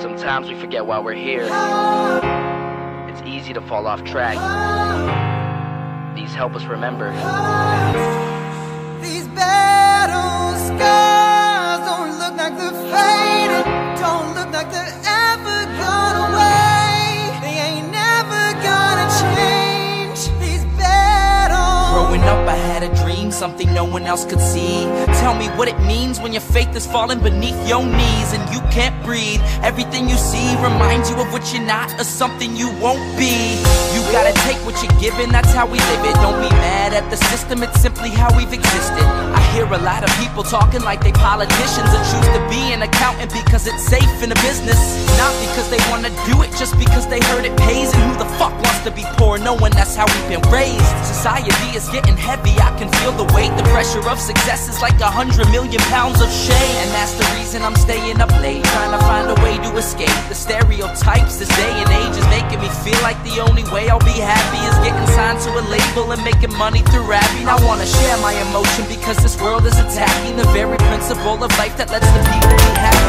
Sometimes we forget why we're here. It's easy to fall off track. These help us remember. These battle scars don't look like they're faded, don't look like they're ever gone away. They ain't never gonna change. These battles. Growing up, I had a dream, something no one else could see. Tell me what it means when your faith is falling beneath your knees and you can't breathe. Everything you see reminds you of what you're not or something you won't be. You gotta take what you're given, that's how we live it. Don't be mad at the system, it's simply how we've existed. I hear a lot of people talking like they politicians and choose to be an accountant because it's safe in a business. Not because they wanna do it, just because they heard it pays. And who the fuck wants to be poor knowing that's how we've been raised? Society is getting heavy, I can feel the weight. The pressure of success is like a hundred million pounds of shame. And that's the reason I'm staying up late, trying to find a way to escape the stereotypes this day and age is making me feel like the only way I'll be happy is getting signed to a label and making money through rapping. I wanna share my emotion because this world is attacking the very principle of life that lets the people be happy.